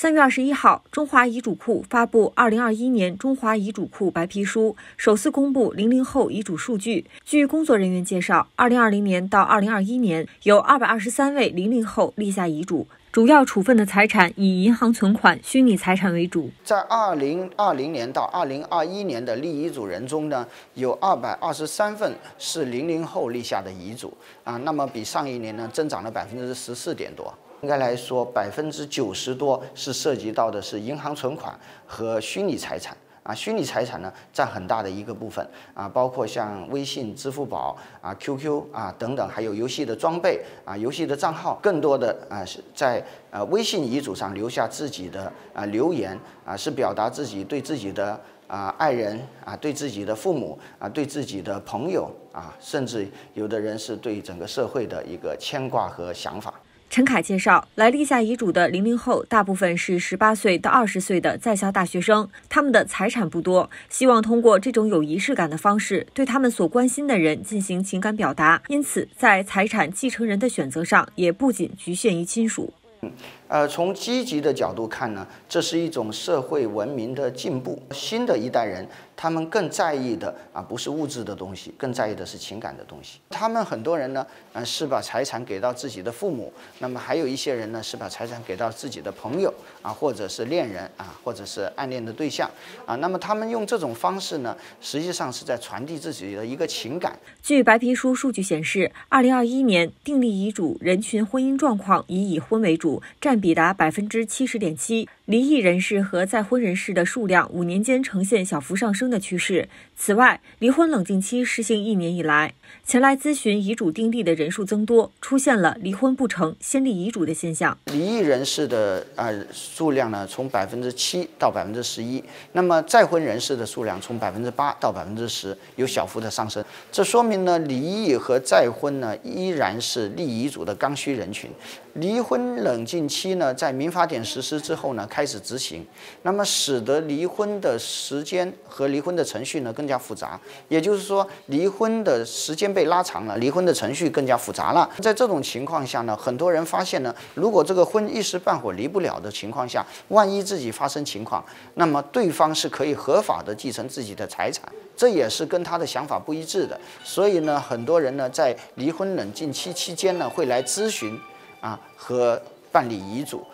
三月二十一号，中华遗嘱库发布《二零二一年中华遗嘱库白皮书》，首次公布零零后遗嘱数据。据工作人员介绍，二零二零年到二零二一年，有二百二十三位零零后立下遗嘱，主要处分的财产以银行存款、虚拟财产为主。在二零二零年到二零二一年的立遗嘱人中呢，有二百二十三份是零零后立下的遗嘱啊，那么比上一年呢增长了百分之十四点多。应该来说，百分之九十多是涉及到的是银行存款和虚拟财产啊，虚拟财产呢占很大的一个部分啊，包括像微信、支付宝啊、QQ 啊等等，还有游戏的装备啊、游戏的账号，更多的啊是在呃微信遗嘱上留下自己的啊留言啊，是表达自己对自己的啊爱人啊、对自己的父母啊、对自己的朋友啊，甚至有的人是对整个社会的一个牵挂和想法。陈凯介绍，来立下遗嘱的零零后大部分是十八岁到二十岁的在校大学生，他们的财产不多，希望通过这种有仪式感的方式，对他们所关心的人进行情感表达。因此，在财产继承人的选择上，也不仅局限于亲属。嗯，呃，从积极的角度看呢，这是一种社会文明的进步。新的一代人，他们更在意的啊，不是物质的东西，更在意的是情感的东西。他们很多人呢，呃，是把财产给到自己的父母，那么还有一些人呢，是把财产给到自己的朋友啊，或者是恋人啊，或者是暗恋的对象啊。那么他们用这种方式呢，实际上是在传递自己的一个情感。据白皮书数据显示，二零二一年订立遗嘱人群婚姻状况以已婚为主。占比达百分之七十点七，离异人士和再婚人士的数量五年间呈现小幅上升的趋势。此外，离婚冷静期实行一年以来，前来咨询遗嘱订立的人数增多，出现了离婚不成先立遗嘱的现象。离异人士的啊数量呢，从百分之七到百分之十一，那么再婚人士的数量从百分之八到百分之十，有小幅的上升。这说明呢，离异和再婚呢依然是立遗嘱的刚需人群。离婚冷静期呢，在民法典实施之后呢，开始执行，那么使得离婚的时间和离离婚的程序呢更加复杂。也就是说，离婚的时间被拉长了，离婚的程序更加复杂了。在这种情况下呢，很多人发现呢，如果这个婚一时半会离不了的情况下，万一自己发生情况，那么对方是可以合法的继承自己的财产，这也是跟他的想法不一致的。所以呢，很多人呢在离婚冷静期期间呢会来咨询。啊，和办理遗嘱。